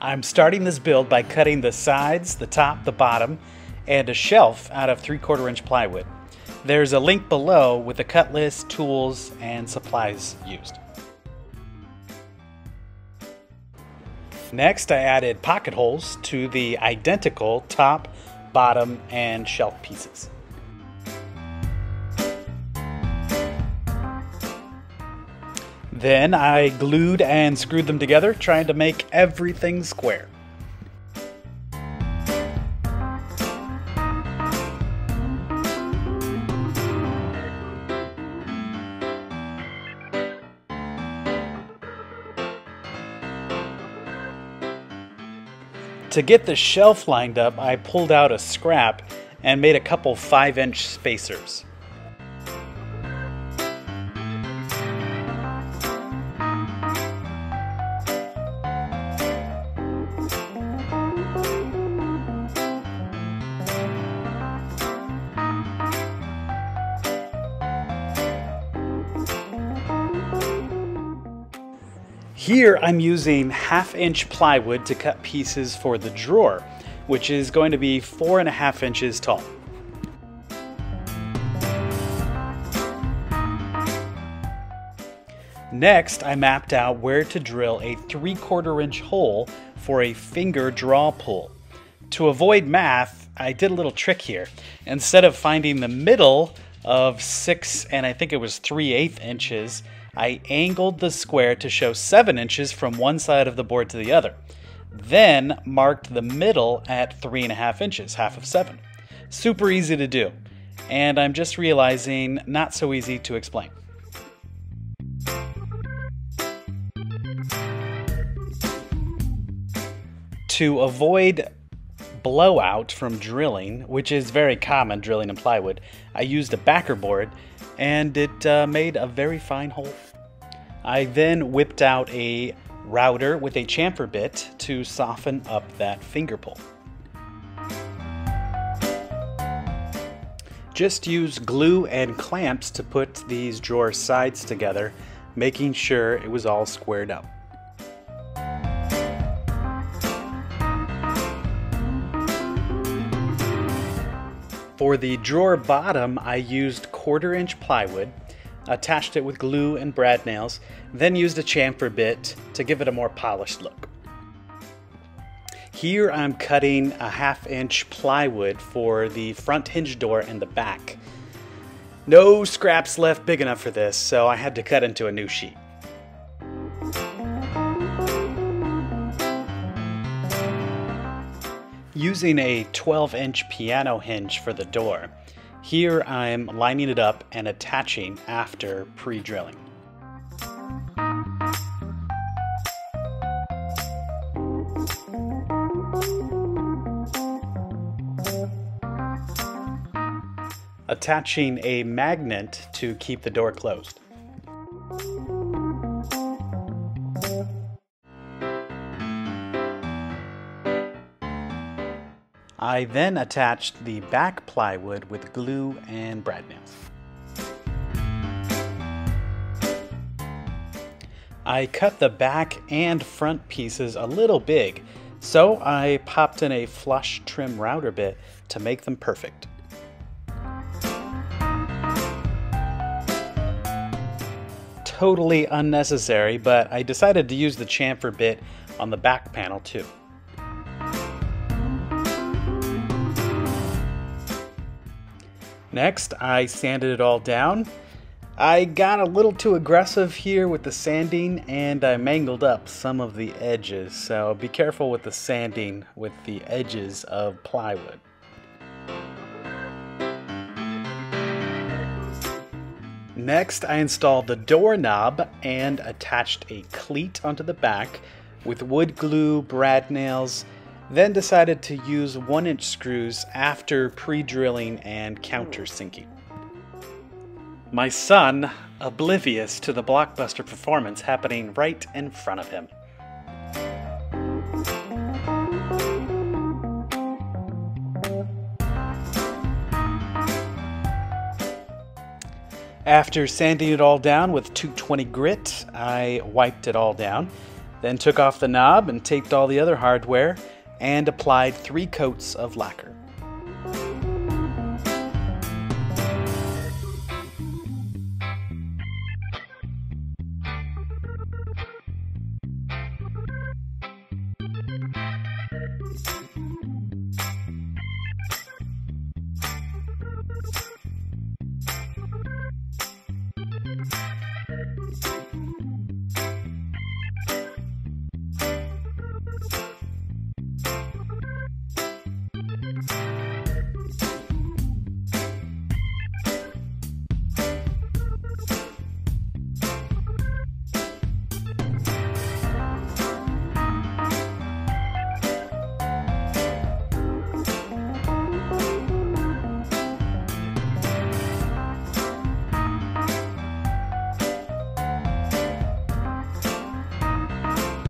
I'm starting this build by cutting the sides, the top, the bottom, and a shelf out of 3 quarter inch plywood. There's a link below with the cut list, tools, and supplies used. Next, I added pocket holes to the identical top, bottom, and shelf pieces. Then I glued and screwed them together, trying to make everything square. To get the shelf lined up, I pulled out a scrap and made a couple 5 inch spacers. Here I'm using half inch plywood to cut pieces for the drawer, which is going to be four and a half inches tall. Next, I mapped out where to drill a 3 quarter inch hole for a finger draw pull. To avoid math, I did a little trick here. Instead of finding the middle of 6 and I think it was 3 8 inches, I angled the square to show 7 inches from one side of the board to the other. Then marked the middle at 3.5 inches, half of 7. Super easy to do. And I'm just realizing not so easy to explain. To avoid blowout from drilling, which is very common drilling in plywood, I used a backer board and it uh, made a very fine hole. I then whipped out a router with a chamfer bit to soften up that finger pull. Just use glue and clamps to put these drawer sides together, making sure it was all squared up. For the drawer bottom, I used quarter inch plywood, attached it with glue and brad nails, then used a chamfer bit to give it a more polished look. Here I'm cutting a half inch plywood for the front hinge door and the back. No scraps left big enough for this, so I had to cut into a new sheet. using a 12 inch piano hinge for the door. Here I'm lining it up and attaching after pre-drilling. Attaching a magnet to keep the door closed. I then attached the back plywood with glue and brad nails. I cut the back and front pieces a little big, so I popped in a flush trim router bit to make them perfect. Totally unnecessary, but I decided to use the chamfer bit on the back panel too. Next, I sanded it all down. I got a little too aggressive here with the sanding and I mangled up some of the edges, so be careful with the sanding with the edges of plywood. Next, I installed the doorknob and attached a cleat onto the back with wood glue, brad nails, then decided to use 1 inch screws after pre-drilling and countersinking. My son, oblivious to the blockbuster performance happening right in front of him. After sanding it all down with 220 grit, I wiped it all down Then took off the knob and taped all the other hardware and applied three coats of lacquer.